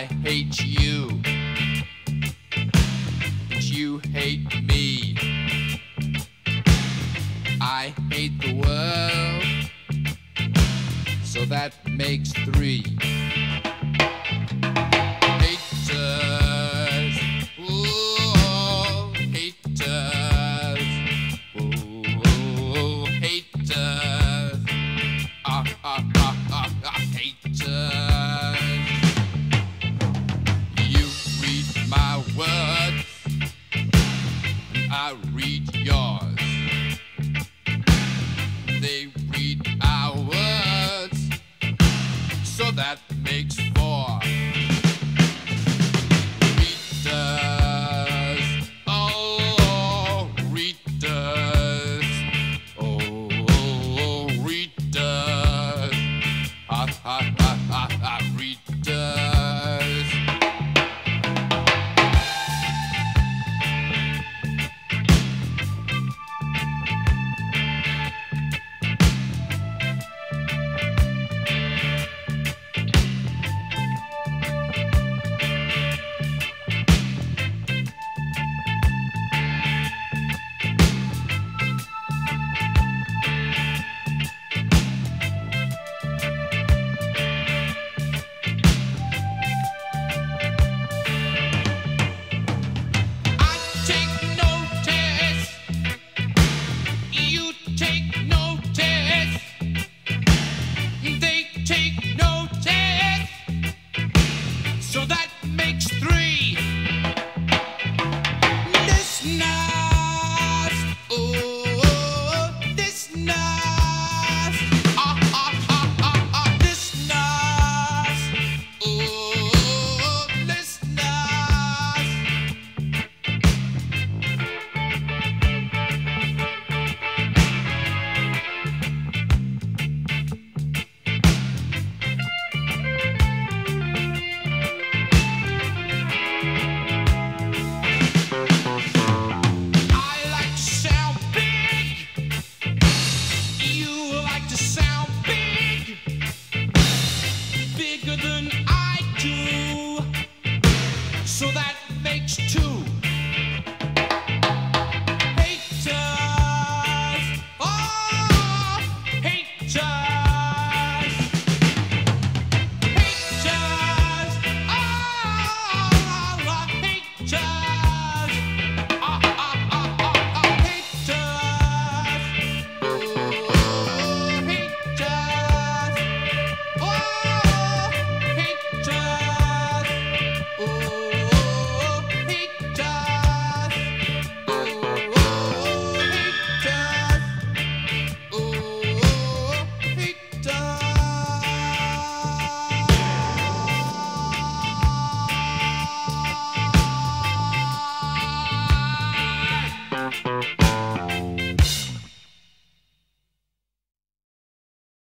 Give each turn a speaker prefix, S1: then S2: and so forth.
S1: I hate you. And you hate me. I hate the world. So that makes three. that makes four. Readers, oh, readers, oh, readers, ha ha ha ha ha.